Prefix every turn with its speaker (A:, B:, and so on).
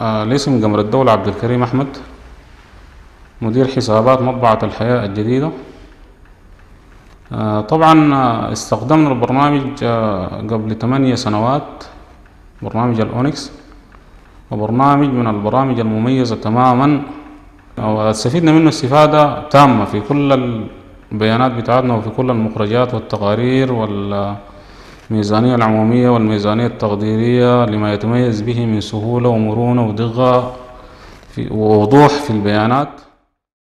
A: آه، الاسم قمر الدولة عبد الكريم أحمد مدير حسابات مطبعة الحياة الجديدة. آه، طبعا آه، استخدمنا البرنامج آه، قبل ثمانية سنوات برنامج الأونكس. وبرنامج من البرامج المميزة تماما واستفدنا منه استفادة تامة في كل البيانات بتاعتنا وفي كل المخرجات والتقارير والميزانية العمومية والميزانية التقديرية لما يتميز به من سهولة ومرونة ودقة ووضوح في البيانات.